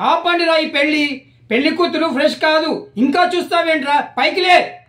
ఆపండిరా ఈ పెళ్ళి పెళ్ళి కూతురు ఫ్రెష్ కాదు. ఇంకా చూస్తావేంట్రా? పైకి లే.